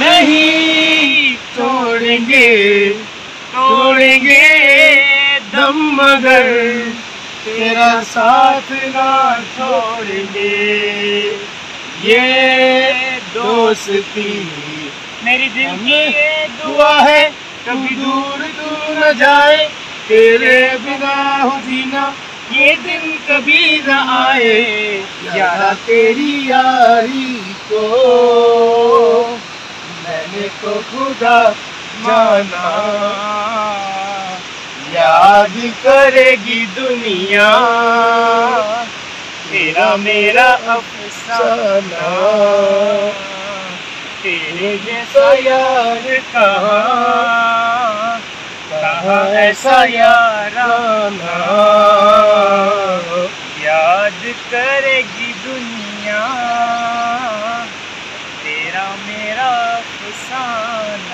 नहीं तोड़ेंगे तोड़ेंगे दम मगर। तेरा साथ ना छोड़ेंगे ये दोस्ती मेरी दिल की ये दुआ है कभी दूर दूर न जाए। तेरे बिना हो जीना ये दिन कभी न आए। यारा तेरी यारी को मैंने तो खुदा माना। याद करेगी दुनिया। तेरा मेरा अफसाना। तेरे जैसा यार कहाँ? ऐसा याराना? याद करेगी दुनिया। sun.